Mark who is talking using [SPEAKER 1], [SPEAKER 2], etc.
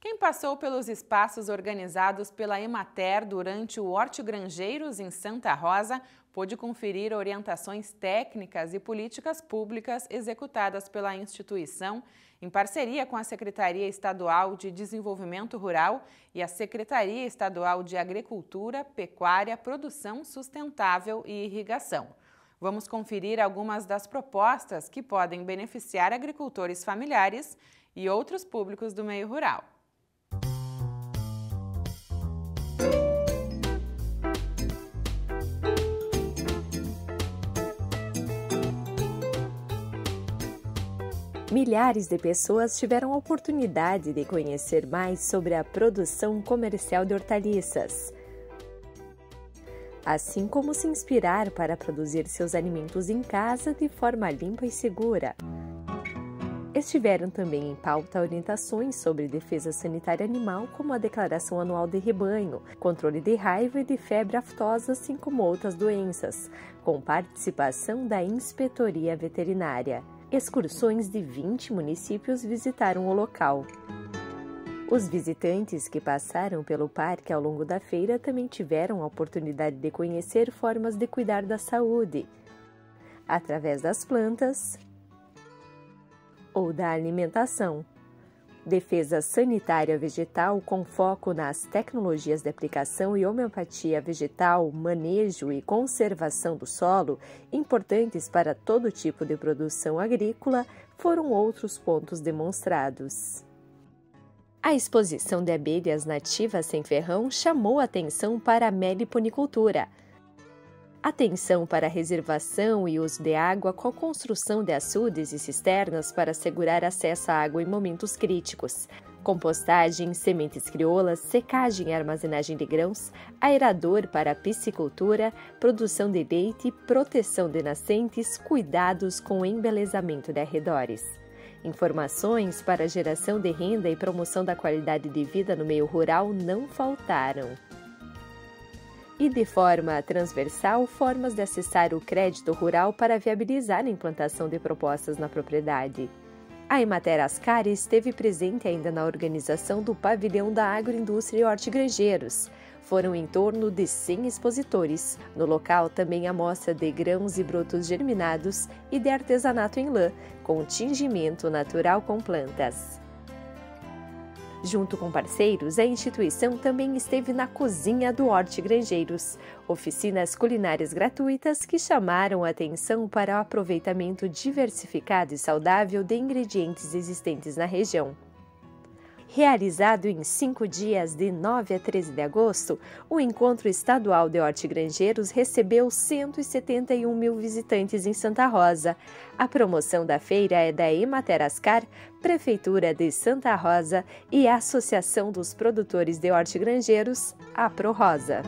[SPEAKER 1] Quem passou pelos espaços organizados pela Emater durante o Hortigranjeiros em Santa Rosa pôde conferir orientações técnicas e políticas públicas executadas pela instituição em parceria com a Secretaria Estadual de Desenvolvimento Rural e a Secretaria Estadual de Agricultura, Pecuária, Produção Sustentável e Irrigação. Vamos conferir algumas das propostas que podem beneficiar agricultores familiares e outros públicos do meio rural.
[SPEAKER 2] Milhares de pessoas tiveram a oportunidade de conhecer mais sobre a produção comercial de hortaliças, assim como se inspirar para produzir seus alimentos em casa de forma limpa e segura. Estiveram também em pauta orientações sobre defesa sanitária animal, como a Declaração Anual de Rebanho, controle de raiva e de febre aftosa, assim como outras doenças, com participação da Inspetoria Veterinária excursões de 20 municípios visitaram o local. Os visitantes que passaram pelo parque ao longo da feira também tiveram a oportunidade de conhecer formas de cuidar da saúde, através das plantas ou da alimentação defesa sanitária vegetal com foco nas tecnologias de aplicação e homeopatia vegetal, manejo e conservação do solo, importantes para todo tipo de produção agrícola, foram outros pontos demonstrados. A exposição de abelhas nativas sem ferrão chamou atenção para a meliponicultura Atenção para a reservação e uso de água com a construção de açudes e cisternas para assegurar acesso à água em momentos críticos. Compostagem, sementes crioulas, secagem e armazenagem de grãos, aerador para piscicultura, produção de leite, proteção de nascentes, cuidados com o embelezamento de arredores. Informações para geração de renda e promoção da qualidade de vida no meio rural não faltaram e, de forma transversal, formas de acessar o crédito rural para viabilizar a implantação de propostas na propriedade. A Emater Ascar esteve presente ainda na organização do Pavilhão da Agroindústria e Hortigranjeiros. Foram em torno de 100 expositores. No local também a mostra de grãos e brotos germinados e de artesanato em lã, com tingimento natural com plantas. Junto com parceiros, a instituição também esteve na cozinha do Horti Grangeiros, oficinas culinárias gratuitas que chamaram a atenção para o aproveitamento diversificado e saudável de ingredientes existentes na região. Realizado em cinco dias, de 9 a 13 de agosto, o Encontro Estadual de Hortigranjeiros recebeu 171 mil visitantes em Santa Rosa. A promoção da feira é da Ematerascar, Prefeitura de Santa Rosa e Associação dos Produtores de Hortigranjeiros, a ProRosa.